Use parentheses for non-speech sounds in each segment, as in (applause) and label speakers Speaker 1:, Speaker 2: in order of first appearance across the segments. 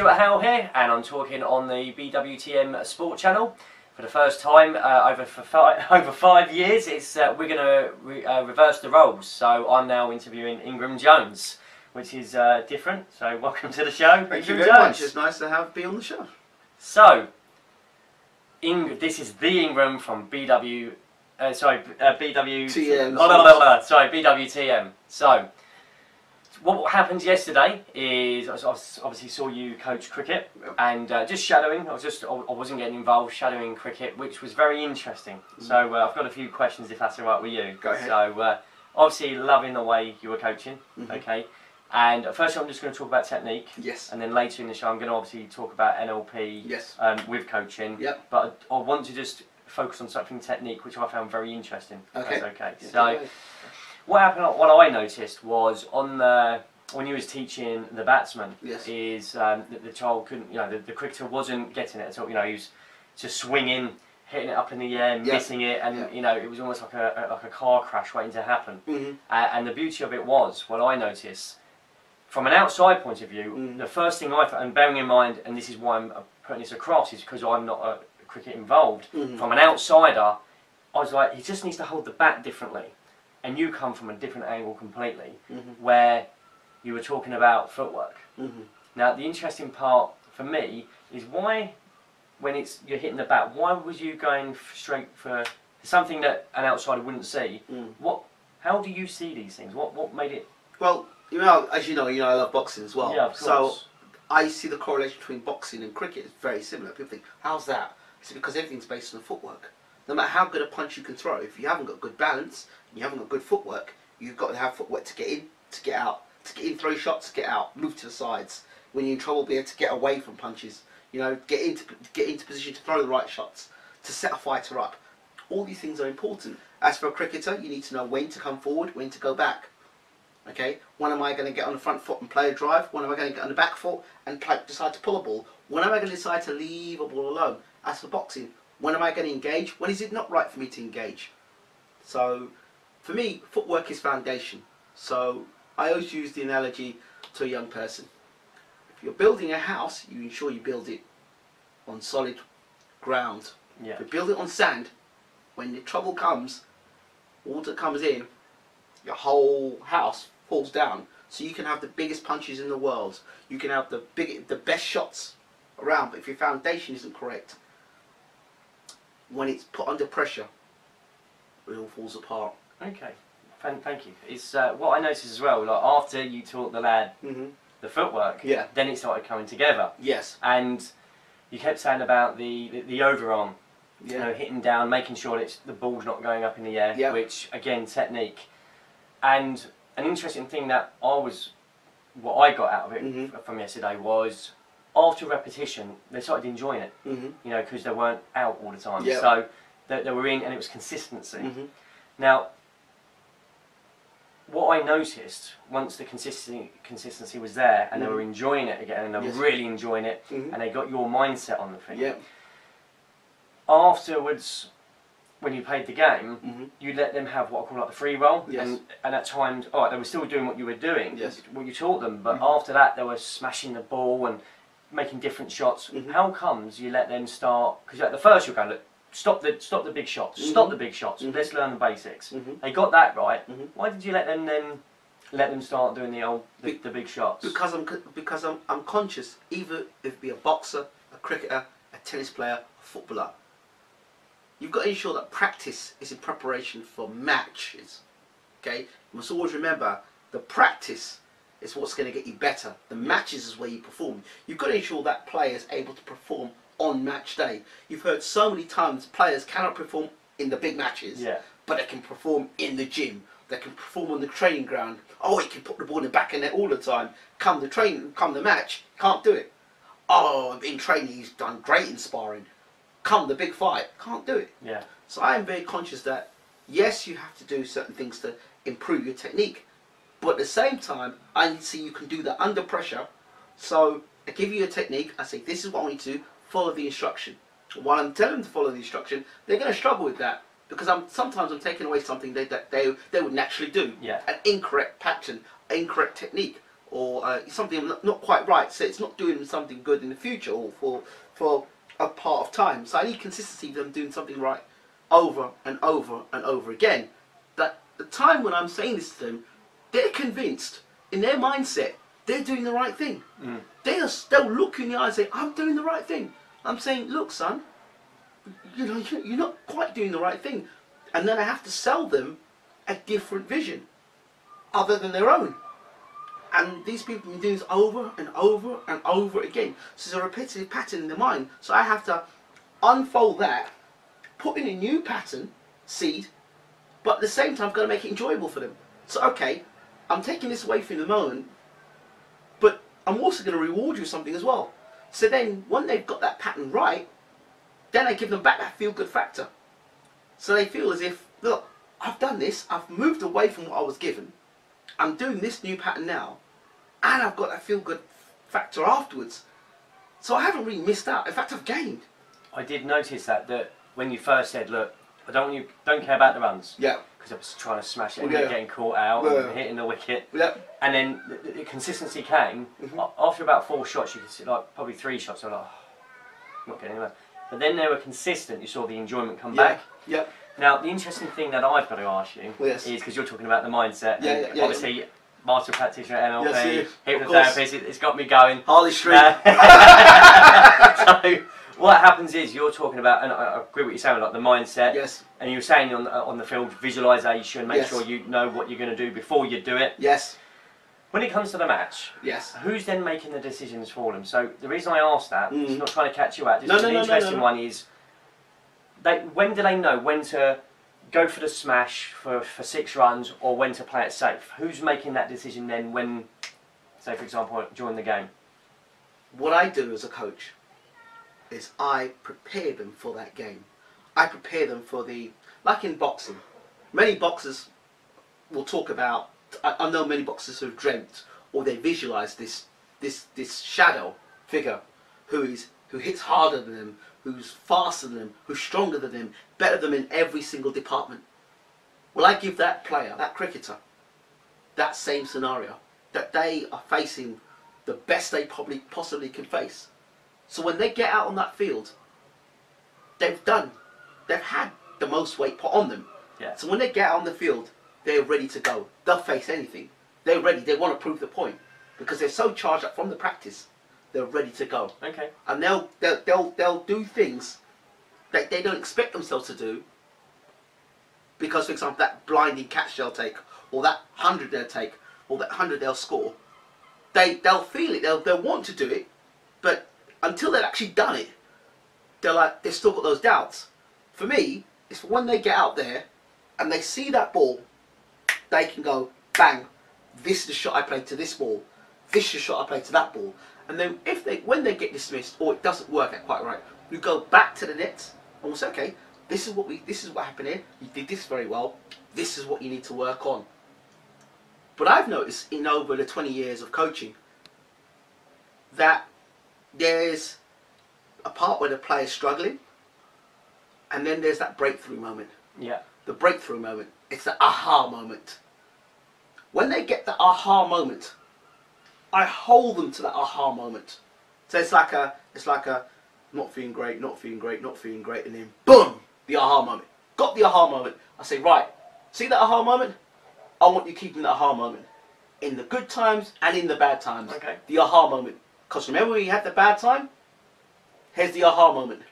Speaker 1: Stuart How here, and I'm talking on the BWTM Sport Channel for the first time uh, over for five, (laughs) over five years. It's uh, we're going to re, uh, reverse the roles, so I'm now interviewing Ingram Jones, which is uh, different. So welcome to the show,
Speaker 2: Thank you
Speaker 1: Ingram
Speaker 2: very
Speaker 1: Jones.
Speaker 2: much. It's nice to have be on the show.
Speaker 1: So, Ing- this is the Ingram from BW. Uh, sorry, uh, BW.
Speaker 2: TM.
Speaker 1: Oh, no, no, no, sorry, BWTM. So, what happened yesterday is I obviously saw you coach cricket and uh, just shadowing. I was just I wasn't getting involved shadowing cricket, which was very interesting. So uh, I've got a few questions if that's all right with you.
Speaker 2: Mm. Go ahead.
Speaker 1: So uh, obviously loving the way you were coaching.
Speaker 2: Mhm.
Speaker 1: Okay. And first, I'm just going to talk about technique,
Speaker 2: Yes.
Speaker 1: and then later in the show, I'm going to obviously talk about NLP
Speaker 2: Yes.
Speaker 1: um, with coaching.
Speaker 2: Yep.
Speaker 1: But I, I want to just focus on something technique, which I found very interesting.
Speaker 2: Okay.
Speaker 1: That's okay.
Speaker 2: Yeah,
Speaker 1: So. What happened? What I noticed was on the when he was teaching the batsman,
Speaker 2: Yes.
Speaker 1: is um, that the child couldn't, you know, the, the cricketer wasn't getting it at all. You know, he was just swinging, hitting it up in the air,
Speaker 2: Yeah.
Speaker 1: missing it, and
Speaker 2: Yeah.
Speaker 1: you know, it was almost like a, a like a car crash waiting to happen.
Speaker 2: Mhm.
Speaker 1: Uh, and the beauty of it was, what I noticed, from an outside point of view,
Speaker 2: Mm.
Speaker 1: the first thing I and bearing in mind, and this is why I'm putting this across, is because I'm not a cricket involved.
Speaker 2: Mhm.
Speaker 1: From an outsider, I was like, he just needs to hold the bat differently. And you come from a different angle completely,
Speaker 2: Mhm.
Speaker 1: where you were talking about footwork.
Speaker 2: Mhm.
Speaker 1: Now, the interesting part for me is why, when it's you're hitting the bat, why was you going straight for something that an outsider wouldn't see?
Speaker 2: Mm.
Speaker 1: What? How do you see these things? What what made it?
Speaker 2: Well, you know, as you know, you know, I love boxing as well.
Speaker 1: yeah, of
Speaker 2: So. I see the correlation between boxing and cricket is very similar. People think, how's that? It's because everything's based on the footwork. No matter how good a punch you can throw, if you haven't got good balance, you haven't got good footwork, you've got to have footwork to get in, to get out, to get in, throw shots, get out, move to the sides. When you're in trouble, be able to get away from punches. You know, get into get into position to throw the right shots, to set a fighter up. All these things are important. As for a cricketer, you need to know when to come forward, when to go back. Okay, when am I going to get on the front foot and play a drive? When am I going to get on the back foot and play, decide to pull a ball? When am I going to decide to leave a ball alone? As for boxing, when am I going to engage? When is it not right for me to engage? So, for me, footwork is foundation. So, I always use the analogy to a young person. If you're building a house, you ensure you build it on solid ground.
Speaker 1: Yeah.
Speaker 2: If you build it on sand, when the trouble comes, water comes in, your whole house falls down. So you can have the biggest punches in the world. You can have the big, the best shots around. But if your foundation isn't correct, when it's put under pressure, it all falls apart.
Speaker 1: Okay. Thank, thank you. It's uh, what I noticed as well. Like after you taught the lad
Speaker 2: Mm-hmm.
Speaker 1: the footwork,
Speaker 2: Yeah.
Speaker 1: then it started coming together.
Speaker 2: Yes.
Speaker 1: And you kept saying about the the, the overarm, you know, hitting down, making sure that it's, the ball's not going up in the air,
Speaker 2: Yeah.
Speaker 1: which again technique. And an interesting thing that I was, what I got out of it
Speaker 2: Mhm.
Speaker 1: from yesterday was after repetition they started enjoying it,
Speaker 2: Mm-hmm.
Speaker 1: you know, because they weren't out all the time.
Speaker 2: Yeah.
Speaker 1: So they, they were in, and it was consistency.
Speaker 2: Mm-hmm.
Speaker 1: Now, what I noticed once the consistency consistency was there, and they
Speaker 2: Mhm.
Speaker 1: were enjoying it again, and they were
Speaker 2: Yes.
Speaker 1: really enjoying it,
Speaker 2: Mhm.
Speaker 1: and they got your mindset on the thing.
Speaker 2: Yeah.
Speaker 1: Afterwards, when you played the game,
Speaker 2: Mm-hmm.
Speaker 1: you let them have what I call like the free roll,
Speaker 2: Yes.
Speaker 1: and and at times, all right, they were still doing what you were doing,
Speaker 2: Yes.
Speaker 1: what you taught them, but
Speaker 2: Mhm.
Speaker 1: after that, they were smashing the ball and making different shots.
Speaker 2: Mhm.
Speaker 1: How comes you let them start? Because at the first you're going, look, stop the stop the big shots, stop
Speaker 2: Mhm.
Speaker 1: the big shots.
Speaker 2: Mhm.
Speaker 1: Let's learn the basics.
Speaker 2: Mm-hmm.
Speaker 1: They got that right.
Speaker 2: Mhm.
Speaker 1: Why did you let them then let them start doing the old the, the big shots?
Speaker 2: Because I'm because I'm I'm conscious. Either if it be a boxer, a cricketer, a tennis player, a footballer, you've got to ensure that practice is in preparation for matches. Okay, you must always remember the practice is what's going to get you better. The matches is where you perform. You've got to ensure that player is able to perform on match day. You've heard so many times players cannot perform in the big matches
Speaker 1: yeah,
Speaker 2: but they can perform in the gym. They can perform on the training ground. Oh, he can put the ball in the back of net all the time. Come the train, come the match, can't do it. Oh, in training he's done great in sparring. Come the big fight, can't do it.
Speaker 1: yeah,
Speaker 2: So I am very conscious that yes, you have to do certain things to improve your technique, but at the same time, I see you can do that under pressure. So I give you a technique. I say this is what I want you to do. Follow the instruction. While I'm telling them to follow the instruction, they're going to struggle with that because I'm sometimes I'm taking away something they, that they they would naturally do.
Speaker 1: yeah.
Speaker 2: An incorrect pattern, incorrect technique. or uh, something not- not quite right. So it's not doing something good in the future or for for a part of time. So I need consistency of them doing something right over and over and over again. That the time when I'm saying this to them, they're convinced in their mindset they're doing the right thing.
Speaker 1: Mm.
Speaker 2: They are still looking in the eye and saying, I'm doing the right thing. I'm saying, look, son, you know, you- you're not quite doing the right thing. And then I have to sell them a different vision other than their own. And these people have been doing this over and over and over again. So there's a repetitive pattern in their mind. So I have to unfold that, put in a new pattern, seed, but at the same time, I've got to make it enjoyable for them. So, okay, I'm taking this away from the moment, but I'm also going to reward you with something as well. So then, when they've got that pattern right, then I give them back that feel good factor. So they feel as if, look, I've done this, I've moved away from what I was given, I'm doing this new pattern now, and I've got that feel good factor afterwards. So I haven't really missed out. In fact, I've gained.
Speaker 1: I did notice that that when you first said, "Look, I don't want you don't care about the runs,"
Speaker 2: Yeah.
Speaker 1: Because I was trying to smash it and
Speaker 2: Yeah.
Speaker 1: getting caught out
Speaker 2: Yeah.
Speaker 1: and hitting the wicket,
Speaker 2: Yeah.
Speaker 1: and then the, the consistency came
Speaker 2: Mhm.
Speaker 1: After about four shots. You could see like probably three shots. I'm like, oh, not getting anywhere. But then they were consistent. You saw the enjoyment come
Speaker 2: Yeah.
Speaker 1: back.
Speaker 2: Yeah.
Speaker 1: Now the interesting thing that I've got to ask you
Speaker 2: Yes.
Speaker 1: is because you're talking about the mindset.
Speaker 2: Yeah,
Speaker 1: and
Speaker 2: yeah.
Speaker 1: Obviously, master practitioner, NLP,
Speaker 2: Yes,
Speaker 1: hypnotherapist. It, it's got me going.
Speaker 2: Harley Street.
Speaker 1: Uh, (laughs) (laughs) so what happens is you're talking about, and I agree what you're saying, like the mindset,
Speaker 2: yes.
Speaker 1: And you were saying on on the field visualization. Make
Speaker 2: Yes.
Speaker 1: sure you know what you're going to do before you do it.
Speaker 2: Yes.
Speaker 1: When it comes to the match,
Speaker 2: Yes.
Speaker 1: who's then making the decisions for them? So the reason I asked that,
Speaker 2: Mm.
Speaker 1: is not trying to catch you out. Just
Speaker 2: No,
Speaker 1: the
Speaker 2: no, no, no,
Speaker 1: interesting
Speaker 2: no.
Speaker 1: one is, they when do they know when to go for the smash for, for six runs or when to play it safe? Who's making that decision then? When, say for example, during the game.
Speaker 2: What I do as a coach is I prepare them for that game. I prepare them for the like in boxing. Many boxers will talk about. I, I know many boxers who've dreamt or they visualize this this this shadow figure who is who hits harder than them, who's faster than them, who's stronger than them, better than them in every single department. Well, I give that player, that cricketer, that same scenario that they are facing the best they probably possibly can face. So when they get out on that field, they've done, they've had the most weight put on them.
Speaker 1: Yeah.
Speaker 2: So when they get out on the field, they're ready to go. They'll face anything. They're ready. They want to prove the point because they're so charged up from the practice. They're ready to go,
Speaker 1: Okay.
Speaker 2: and they'll they'll they'll, they'll do things that they don't expect themselves to do. Because, for example, that blinding catch they'll take, or that hundred they'll take, or that hundred they'll score, they they'll feel it. They'll they'll want to do it, but until they've actually done it, they're like they've still got those doubts. For me, it's when they get out there and they see that ball, they can go bang. This is the shot I played to this ball. This is the shot I played to that ball. And then if they when they get dismissed or it doesn't work out quite right, we go back to the nets and we'll say, okay, this is what we this is what happened here. You did this very well. This is what you need to work on. But I've noticed in over the 20 years of coaching that there's a part where the player's struggling, and then there's that breakthrough moment.
Speaker 1: Yeah.
Speaker 2: The breakthrough moment. It's the aha moment. When they get the aha moment, I hold them to that aha moment. So it's like a, it's like a, not feeling great, not feeling great, not feeling great, and then boom, the aha moment. Got the aha moment. I say, right, see that aha moment? I want you keeping that aha moment in the good times and in the bad times.
Speaker 1: Okay.
Speaker 2: The aha moment. Because remember when you had the bad time? Here's the aha moment.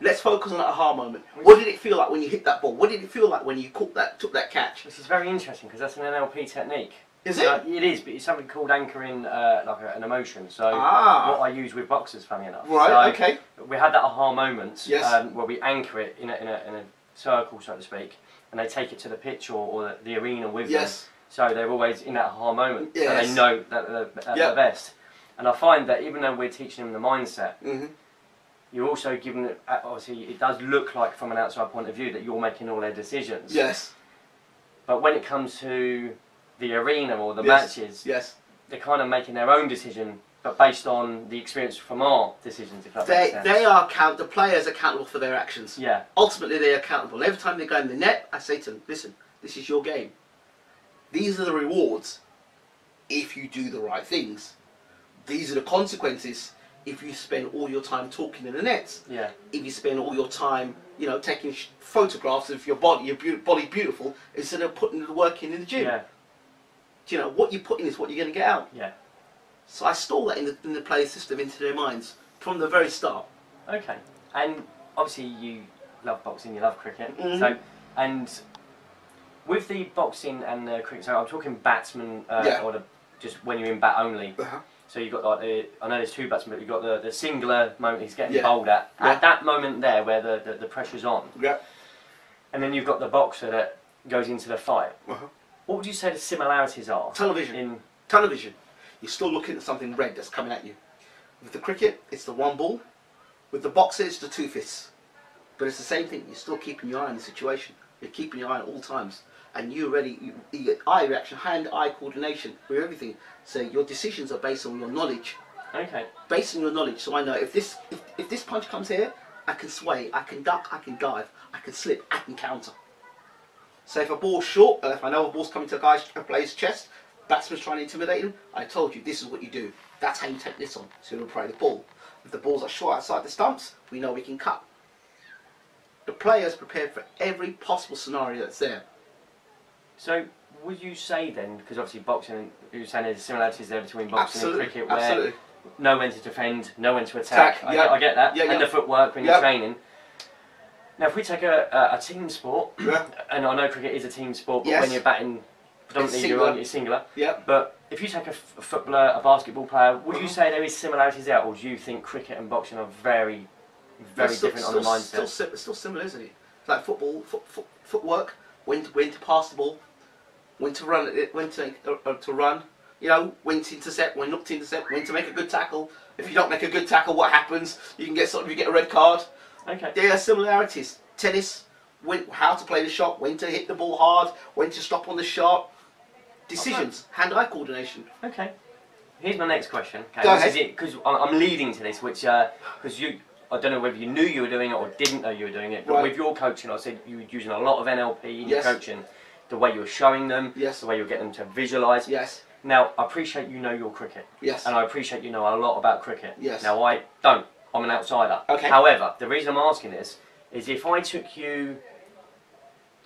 Speaker 2: Let's focus on that aha moment. What did it feel like when you hit that ball? What did it feel like when you caught that, took that catch?
Speaker 1: This is very interesting because that's an NLP technique.
Speaker 2: Is it?
Speaker 1: Uh, it is, but it's something called anchoring uh, like a, an emotion. So
Speaker 2: Ah.
Speaker 1: what I use with boxers, funny enough.
Speaker 2: Right,
Speaker 1: So
Speaker 2: okay.
Speaker 1: We had that aha moment
Speaker 2: Yes.
Speaker 1: um, where we anchor it in a, in, a, in a circle, so to speak, and they take it to the pitch or, or the, the arena with them.
Speaker 2: Yes.
Speaker 1: So they're always in that aha moment, so
Speaker 2: Yes.
Speaker 1: they know that they're at
Speaker 2: Yeah.
Speaker 1: their best. And I find that even though we're teaching them the mindset,
Speaker 2: hmm
Speaker 1: you're also given it, uh, obviously, it does look like from an outside point of view that you're making all their decisions.
Speaker 2: Yes.
Speaker 1: But when it comes to the arena or the
Speaker 2: Yes.
Speaker 1: matches,
Speaker 2: Yes.
Speaker 1: they're kind of making their own decision, but based on the experience from our decisions, if that
Speaker 2: They,
Speaker 1: makes sense.
Speaker 2: they are account. The players are accountable for their actions.
Speaker 1: Yeah,
Speaker 2: Ultimately, they're accountable. Every time they go in the net, I say to them, "Listen, this is your game. These are the rewards if you do the right things. These are the consequences if you spend all your time talking in the nets.
Speaker 1: Yeah.
Speaker 2: If you spend all your time, you know, taking sh- photographs of your body, your beau- body beautiful, instead of putting the work in in the gym.
Speaker 1: Yeah.
Speaker 2: Do you know what you put in is what you're going to get out.
Speaker 1: Yeah.
Speaker 2: So I stole that in the, in the player system into their minds from the very start.
Speaker 1: Okay. And obviously you love boxing, you love cricket.
Speaker 2: Mhm.
Speaker 1: So and with the boxing and the cricket, so I'm talking batsman uh,
Speaker 2: Yeah.
Speaker 1: or the, just when you're in bat only.
Speaker 2: Uh-huh.
Speaker 1: So you've got like the I know there's two batsmen, but you've got the, the singular moment he's getting
Speaker 2: Yeah.
Speaker 1: bowled at.
Speaker 2: Yeah.
Speaker 1: At that moment there where the, the, the pressure's on.
Speaker 2: Yeah.
Speaker 1: And then you've got the boxer that goes into the fight.
Speaker 2: Uh-huh.
Speaker 1: What would you say the similarities are
Speaker 2: Television.
Speaker 1: in
Speaker 2: Television. You're still looking at something red that's coming at you. With the cricket, it's the one ball. With the boxer, it's the two fists. But it's the same thing. You're still keeping your eye on the situation. You're keeping your eye at all times. And you already, you, you eye reaction, hand-eye coordination with everything. So your decisions are based on your knowledge.
Speaker 1: Okay.
Speaker 2: Based on your knowledge. So I know if this, if, if this punch comes here, I can sway, I can duck, I can dive, I can slip, I can counter. So if a ball's short, uh, if I know a ball's coming to a guy's a player's chest, batsman's trying to intimidate him, I told you this is what you do. That's how you take this on. So you'll play the ball. If the balls are short outside the stumps, we know we can cut. The player's prepared for every possible scenario that's there.
Speaker 1: So would you say then, because obviously boxing, you're saying there's similarities there between boxing
Speaker 2: Absolutely,
Speaker 1: and cricket, where
Speaker 2: absolutely.
Speaker 1: know when to defend, know when to attack.
Speaker 2: Attack,
Speaker 1: I,
Speaker 2: yeah.
Speaker 1: get, I get that.
Speaker 2: Yeah,
Speaker 1: and
Speaker 2: yeah.
Speaker 1: the footwork when you're training. Now, if we take a, a, a team sport, (clears throat) and I know cricket is a team sport, but
Speaker 2: Yes.
Speaker 1: when you're batting, predominantly you're
Speaker 2: singular.
Speaker 1: on, you're singular.
Speaker 2: Yeah.
Speaker 1: But if you take a, footballer, a basketball player, would you
Speaker 2: Mhm.
Speaker 1: say there is similarities there, or do you think cricket and boxing are very, very
Speaker 2: still,
Speaker 1: different
Speaker 2: still,
Speaker 1: on the mindset?
Speaker 2: Still, still similar, isn't it? Like football, foot, foot, footwork, when to, when to pass the ball, when to run when to uh, uh, to run. You know, when to intercept, when not to intercept, when to make a good tackle. If you don't make a good tackle, what happens? You can get sort of you get a red card.
Speaker 1: Okay.
Speaker 2: There are similarities. Tennis, when how to play the shot, when to hit the ball hard, when to stop on the shot. Decisions, hand-eye coordination.
Speaker 1: Okay. Here's my next question. Okay,
Speaker 2: Go ahead.
Speaker 1: because I'm leading to this, which because you, I don't know whether you knew you were doing it or didn't know you were doing it, but
Speaker 2: Right.
Speaker 1: with your coaching, I said you were using a lot of NLP in
Speaker 2: Yes.
Speaker 1: your coaching, the way you're showing them,
Speaker 2: Yes.
Speaker 1: the way you were getting them to visualise.
Speaker 2: Yes.
Speaker 1: Now, I appreciate you know your cricket,
Speaker 2: Yes.
Speaker 1: and I appreciate you know a lot about cricket.
Speaker 2: Yes.
Speaker 1: Now, I don't. I'm an outsider.
Speaker 2: Okay.
Speaker 1: However, the reason I'm asking this is if I took you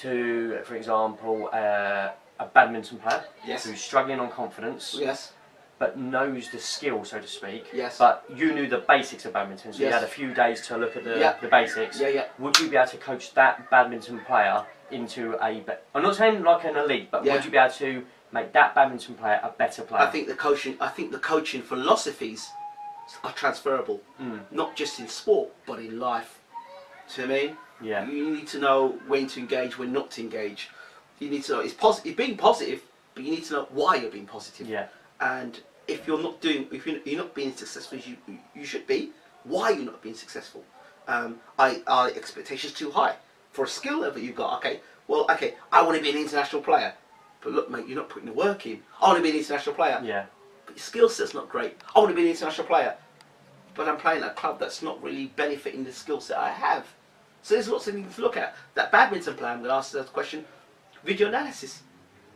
Speaker 1: to, for example, uh, a badminton player
Speaker 2: Yes.
Speaker 1: who's struggling on confidence,
Speaker 2: Yes.
Speaker 1: but knows the skill, so to speak.
Speaker 2: Yes.
Speaker 1: But you knew the basics of badminton, so you had a few days to look at the,
Speaker 2: Yeah.
Speaker 1: the basics.
Speaker 2: Yeah. Yeah.
Speaker 1: Would you be able to coach that badminton player into a? Be- I'm not saying like an elite, but
Speaker 2: Yeah.
Speaker 1: would you be able to make that badminton player a better player?
Speaker 2: I think the coaching, I think the coaching philosophies are transferable,
Speaker 1: Mm,
Speaker 2: not just in sport but in life. Do you know what I mean?
Speaker 1: yeah.
Speaker 2: You need to know when to engage, when not to engage. You need to know it's positive, being positive, but you need to know why you're being positive.
Speaker 1: Yeah.
Speaker 2: And if you're not doing, if you're, you're not being successful as you you should be, why you're not being successful? Um, I, are expectations too high for a skill level you've got? Okay, well, okay, I want to be an international player, but look, mate, you're not putting the work in. I want to be an international player
Speaker 1: Yeah.
Speaker 2: but your skill set's not great. I want to be an international player, but I'm playing at a club that's not really benefiting the skill set I have. So there's lots of things to look at. That badminton player, I'm going to ask that question. Video analysis.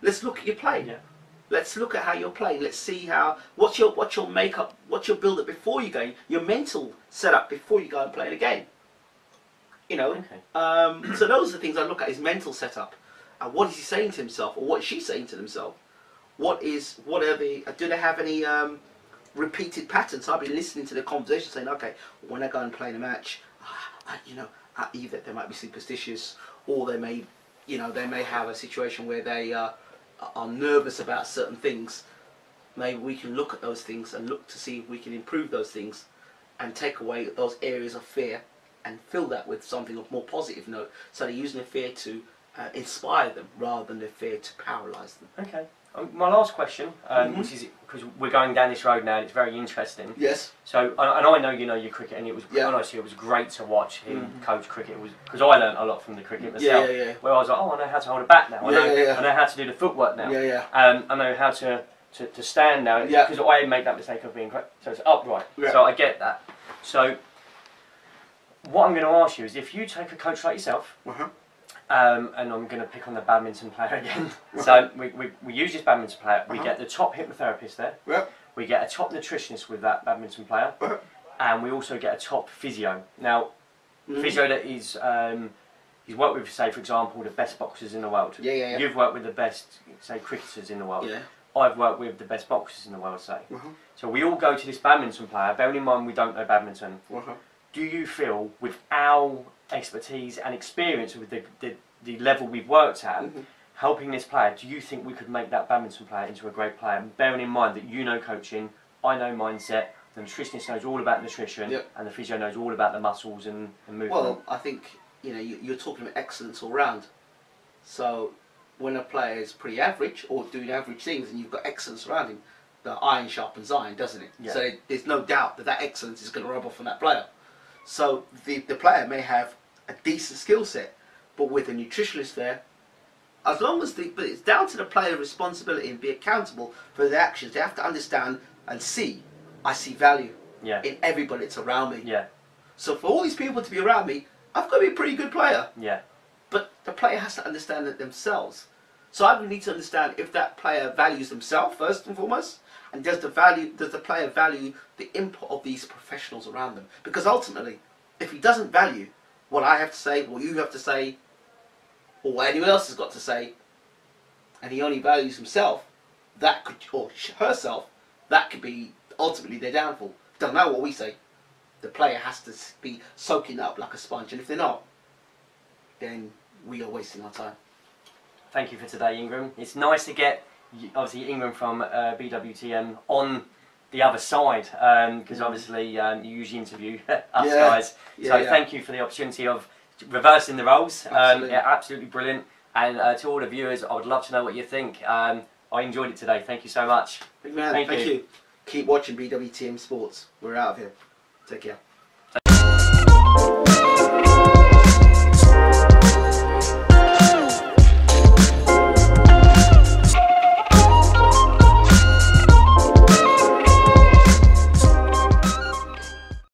Speaker 2: Let's look at your play.
Speaker 1: Yeah.
Speaker 2: Let's look at how you're playing. Let's see how what's your what's your makeup, what's your build up before you go, your mental setup before you go and play the game. You know,
Speaker 1: Okay.
Speaker 2: um, (clears throat) so those are the things I look at: his mental setup, and what is he saying to himself, or what is she saying to themselves? What is what are the? Do they have any um, repeated patterns? I've been listening to the conversation, saying, okay, when I go and play in a match, I, you know, uh, either they might be superstitious, or they may, you know, they may have a situation where they uh, are nervous about certain things. Maybe we can look at those things and look to see if we can improve those things, and take away those areas of fear and fill that with something of more positive note. So they're using the fear to uh, inspire them rather than the fear to paralyze them.
Speaker 1: Okay. Um, my last question, um,
Speaker 2: Mhm.
Speaker 1: which is because we're going down this road now, and it's very interesting.
Speaker 2: Yes.
Speaker 1: So, and I know you know your cricket, and it was
Speaker 2: Yeah.
Speaker 1: honestly it was great to watch him
Speaker 2: Mhm.
Speaker 1: coach cricket. It was because I learned a lot from the cricket myself.
Speaker 2: yeah, yeah. yeah.
Speaker 1: Where I was like, oh, I know how to hold a bat now. I know,
Speaker 2: yeah, yeah.
Speaker 1: I know how to do the footwork now.
Speaker 2: Yeah, yeah.
Speaker 1: Um, I know how to, to, to stand now
Speaker 2: Yeah.
Speaker 1: because I made that mistake of being so it's upright.
Speaker 2: Yeah.
Speaker 1: So I get that. So what I'm going to ask you is if you take a coach like yourself
Speaker 2: Uh-huh.
Speaker 1: Um, and I'm going to pick on the badminton player (laughs) again. so we, we, we use this badminton player. We
Speaker 2: Uh-huh.
Speaker 1: get the top hypnotherapist there.
Speaker 2: Yep.
Speaker 1: We get a top nutritionist with that badminton player.
Speaker 2: Uh-huh.
Speaker 1: And we also get a top physio. Now,
Speaker 2: Mhm.
Speaker 1: physio that is, um, he's worked with, say, for example, the best boxers in the world.
Speaker 2: Yeah, yeah, yeah.
Speaker 1: You've worked with the best, say, cricketers in the world.
Speaker 2: Yeah.
Speaker 1: I've worked with the best boxers in the world, say.
Speaker 2: Uh-huh.
Speaker 1: So we all go to this badminton player, bearing in mind we don't know badminton.
Speaker 2: Uh-huh.
Speaker 1: Do you feel, with our expertise and experience with the, the, the level we've worked at,
Speaker 2: Mhm.
Speaker 1: helping this player, do you think we could make that badminton player into a great player? And Bearing in mind that you know coaching, I know mindset, the nutritionist knows all about nutrition,
Speaker 2: Yep.
Speaker 1: and the physio knows all about the muscles and, and movement.
Speaker 2: Well, I think you know you, you're talking about excellence all round. So when a player is pretty average or doing average things, and you've got excellence around him, the iron sharpens iron, doesn't it?
Speaker 1: Yeah.
Speaker 2: So there's no doubt that that excellence is going to rub off on that player. So the the player may have a decent skill set, but with a nutritionist there, as long as the but it's down to the player's responsibility and be accountable for their actions. They have to understand and see. I see value
Speaker 1: yeah,
Speaker 2: in everybody that's around me.
Speaker 1: yeah,
Speaker 2: So for all these people to be around me, I've got to be a pretty good player.
Speaker 1: yeah,
Speaker 2: But the player has to understand it themselves. So I need to understand if that player values themselves first and foremost, and does the value does the player value the input of these professionals around them? Because ultimately, if he doesn't value what I have to say, what you have to say, or what anyone else has got to say, and he only values himself, that could or herself, that could be ultimately their downfall. Don't know what we say. The player has to be soaking up like a sponge, and if they're not, then we are wasting our time.
Speaker 1: Thank you for today, Ingram. It's nice to get obviously Ingram from uh, BWTM on the other side because
Speaker 2: Mhm.
Speaker 1: obviously um, you usually interview (laughs) us
Speaker 2: Yeah.
Speaker 1: guys.
Speaker 2: Yeah,
Speaker 1: so
Speaker 2: yeah.
Speaker 1: thank you for the opportunity of reversing the roles. Um,
Speaker 2: Absolutely.
Speaker 1: yeah, absolutely brilliant. And uh, to all the viewers, I would love to know what you think. Um, I enjoyed it today. Thank you so much.
Speaker 2: Big man,
Speaker 1: Thank
Speaker 2: thank
Speaker 1: you.
Speaker 2: you. Keep watching BWTM Sports. We're out of here. Take care.